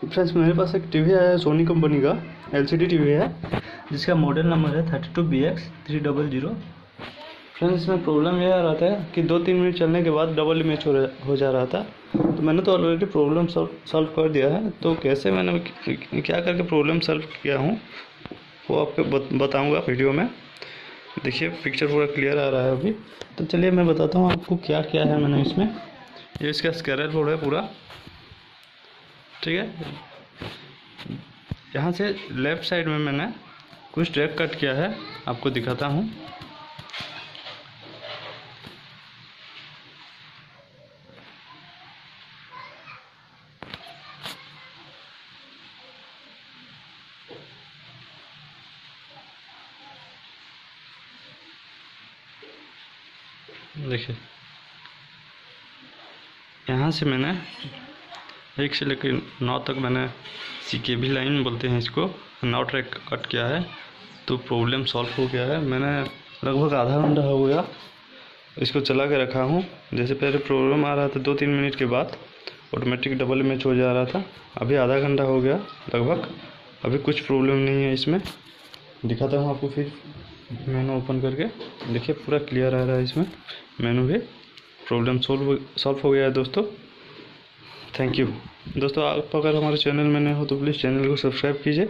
Friends मेरे पास एक TV आया है सोनी कंपनी का एलसीडी टीवी है, जिसका मॉडल नंबर है thirty two B X three double zero friends इसमें प्रॉब्लम यह आ रहा था कि दो तीन मिनट चलने के बाद डबल इमेज हो हो जा रहा था। तो मैंने तो ऑलरेडी प्रॉब्लम सॉल्व कर दिया है। तो कैसे मैंने, क्या करके प्रॉब्लम सॉल्व किया हूँ, वो आपको बताऊँगा वीडियो में। देखिए पिक्चर पूरा क्लियर आ रहा है अभी। तो चलिए मैं बताता हूँ आपको क्या क्या है मैंने इसमें। ये इसका स्कैरर बोर्ड है पूरा। ठीक है? यहाँ से लेफ़्ट साइड में मैंने कुछ ट्रैक कट किया है, आपको दिखाता हूँ। देखिए। यहाँ से मैंने एक से लेकर नौ तक मैंने सी के भी लाइन बोलते हैं इसको। नौ ट्रैक कट किया है तो प्रॉब्लम सॉल्व हो गया है। मैंने लगभग आधा घंटा हो गया इसको चला के रखा हूँ। जैसे पहले प्रॉब्लम आ रहा था दो तीन मिनट के बाद ऑटोमेटिक डबल मैच हो जा रहा था। अभी आधा घंटा हो गया लगभग। अभी कुछ प्रॉब्लम नहीं है इसमें। दिखाता हूँ आपको फिर मेनू ओपन करके। देखिए, पूरा क्लियर आ रहा है इसमें। मेनू भी प्रॉब्लम सॉल्व सॉल्व हो गया है दोस्तों। थैंक यू दोस्तों, आप अगर हमारे चैनल में नए हो तो प्लीज़ चैनल को सब्सक्राइब कीजिए,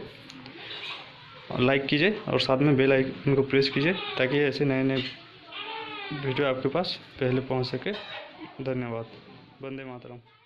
और लाइक कीजिए, और साथ में बेल आइकन को प्रेस कीजिए, ताकि ऐसे नए नए वीडियो आपके पास पहले पहुँच सके। धन्यवाद। वंदे मातरम।